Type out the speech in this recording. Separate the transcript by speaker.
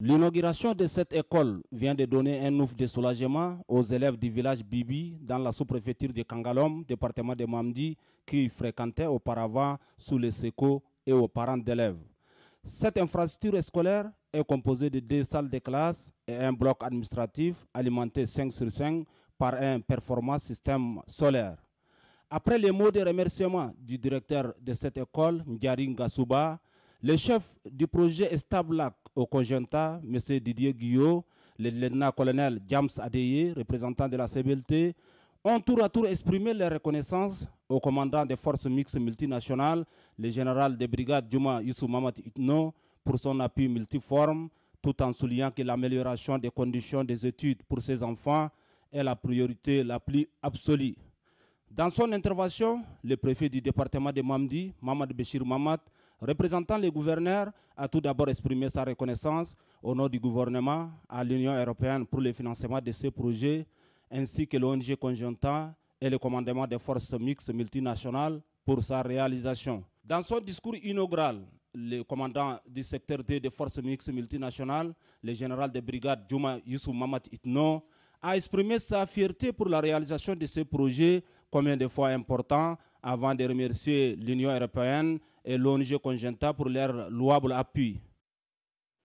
Speaker 1: L'inauguration de cette école vient de donner un ouf de soulagement aux élèves du village Bibi dans la sous-préfecture de Kangalom, département de Mamdi, qui fréquentaient auparavant sous les séco et aux parents d'élèves. Cette infrastructure scolaire est composée de deux salles de classe et un bloc administratif alimenté 5 sur 5 par un performant système solaire. Après les mots de remerciement du directeur de cette école, Ndiari Gasuba, le chef du projet Establak au Congenta, M. Didier Guyot, le lieutenant-colonel James Adeye, représentant de la CBLT, ont tour à tour exprimé leur reconnaissance au commandant des forces mixtes multinationales, le général de brigade Juma Youssou Mamat Itno, pour son appui multiforme, tout en soulignant que l'amélioration des conditions des études pour ces enfants est la priorité la plus absolue. Dans son intervention, le préfet du département de Mamdi, Mamad Béchir Mamad, représentant les gouverneurs, a tout d'abord exprimé sa reconnaissance au nom du gouvernement à l'Union européenne pour le financement de ces projets ainsi que l'ONG Conjointa et le commandement des forces mixtes multinationales pour sa réalisation. Dans son discours inaugural, le commandant du secteur D des forces mixtes multinationales, le général de brigade Juma Youssou Mamat Itno, a exprimé sa fierté pour la réalisation de ce projet, combien de fois important, avant de remercier l'Union européenne et l'ONG Conjointa pour leur louable appui.